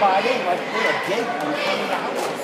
just in like they're a gate in front of the house.